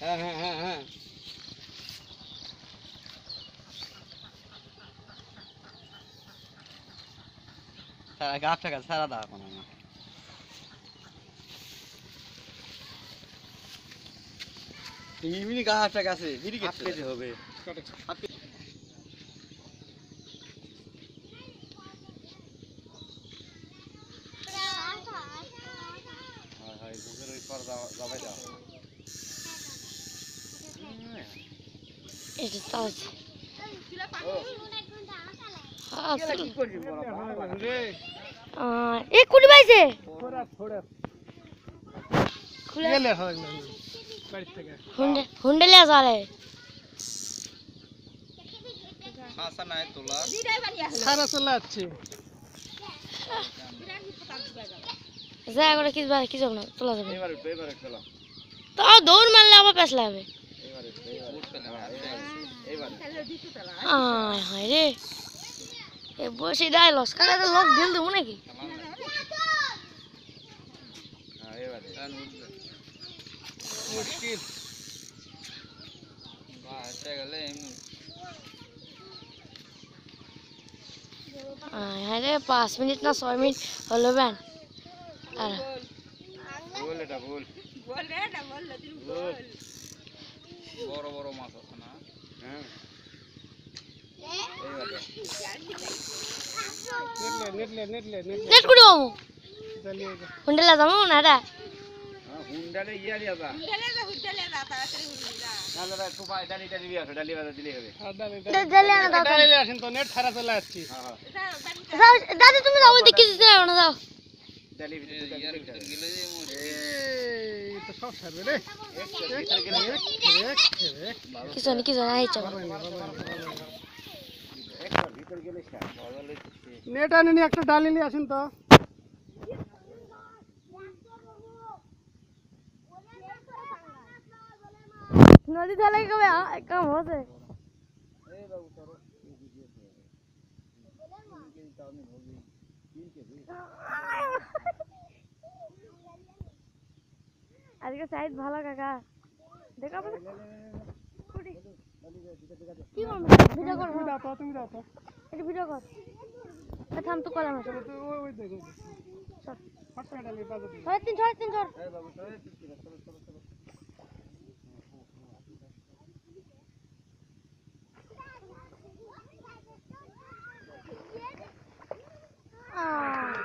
হ্যাঁ হ্যাঁ হ্যাঁ হ্যাঁ। সারা গাছ টাকা সারা দাও এখন আমার। এমনি গাছ টাকা আছে হাফ কেজি হবে। হয় বুকের ওই পর জবাই দাও এটা তো আছে কি করছিস এ কুড়ি পাইছে খুলে হুন্ডে হুন্ডে লিয়া চলে সারা চলে যাচ্ছে যা করে কিছু কিছু না তোলা যাবে এবারে উঠো এবারে চলো তাও দৌড় মারলে আবার পেছলা হবে এবারে উঠো, এবারে এবারে আয় হায় রে এ বসে দায় লস্কা কাটা লোক দিল দেবো নাকি হ্যাঁ এবারে মুশকিল বাসে গেলে এমনি আয় হায় রে পাঁচ মিনিট না ছয় মিনিট হলো ব্যান আর বল এটা বল বড় বড় মাছ আছে না? হ্যাঁ? যা হুন্ডেলা যাব না এটা হ্যাঁ হুন্ডালে ইয়া দিয়া যা। না দাদা একটু পায়ে ডালি ডালি দিয়ে ডালি বাজা দিলেই হবে। আর ডালে জেলে আনা দাও ডালে আসেন তো নেট ছাড়া চলে যাচ্ছি হ্যাঁ হ্যাঁ। যাও দাদা তুমি যাও দেখি যাও না যাও। ডালি ভিতরে ডালি গেলে যে তো সব ছাড়বে রে কিছু না কিছু না এই চলো একবার ভিতর গেলে স্যার বদলে দিচ্ছে। নেট আনে নি একটা ডালে নিয়ে আসেন তো নদী ধালে কবে কাম হচ্ছে আজকে সাইজ ভালো কাকা দেখা কি করব ভিডিও করব তুমি দাও তো তুমি দাও তো এটা ভিডিও কর থাম তো কলাম আছে ওই ওই দেখো করে ছয় তিন ছয় তিন ছয় এটা কি আরে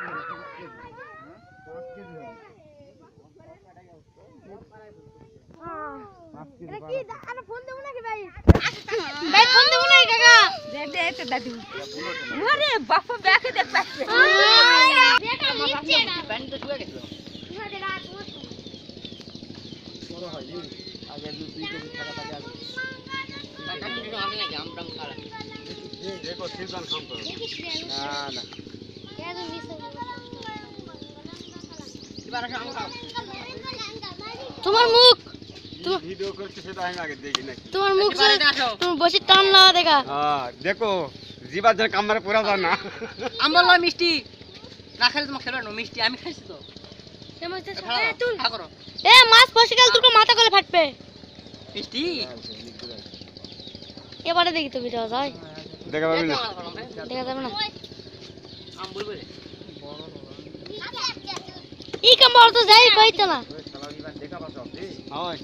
ফোন দেবো নাকি ভাই ভাই ফোন দেবো নাকি কাকা আগে দুই দুই কেজি টাকা টাকা আছে দেখো সিজন খাম না না তোমার মুখ ভিডিও করছে সেটা আমি আগে দেখি নাকি তোমার মুখ তুমি বসে টান না দেখা। হ্যাঁ দেখো জিবার যেন কামড়ে পুরা যায় না। আমার লয় মিষ্টি। না খেলে তোমাকে খেলবে না মিষ্টি আমি খাইছি তো। এ মাছ ফসে গেল তোর মাথা করে ফাটবে। মিষ্টি? এবারে দেখি তো ভিডিও যায়। দেখা পাবি না। দেখা যাবে না। আম ই কাম বড় তো যাই কইতো না। দেখা পাচ্ছে? হয়।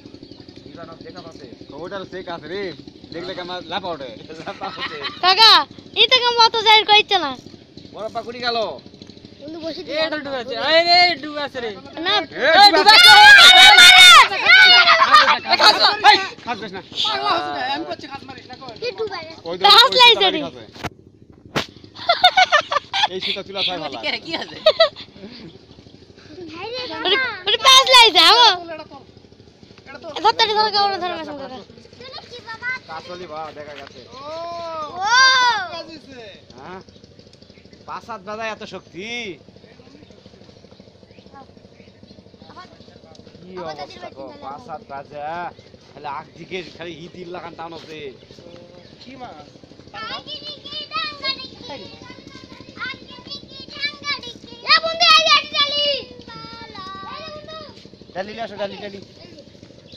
কাকা ই তো কাম বড় তো যাই কইতো না বড় পাকুড়ি গেল বন্ধু বসে এ ডুবে আছে আরে রে ডুবে আছে রে না এ ডুবে রে। এই শীতা চুলা খাই ভালো কি আছে ওরে ওরে লাইছে আমো ধরতে ধরে কাউরে ধরে মেশন কাকা কাসলি বা দেখা গেছে। ও হ্যাঁ? পাঁচ সাত বাজায় এত শক্তি। কি অবস্থা গো? পাঁচ সাত বাজে খালি আগ দিকে খালি হিতির লাগান টান আছে কি চালি ডালি আসো ডালি ডালি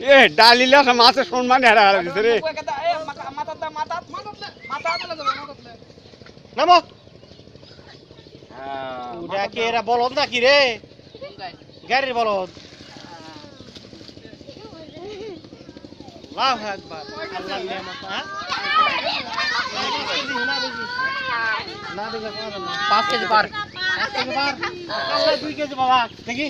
এ, ডালিলা মাছের সম্মান হারা হারা দিছে রে। নামো। ওটা কি এরা বলদ নাকি রে? গাড়ির বলদ। আল্লাহু আকবার। হ্যাঁ? পাঁচ কেজি পার। আল্লাহ দুই কেজি বাবা দেখি।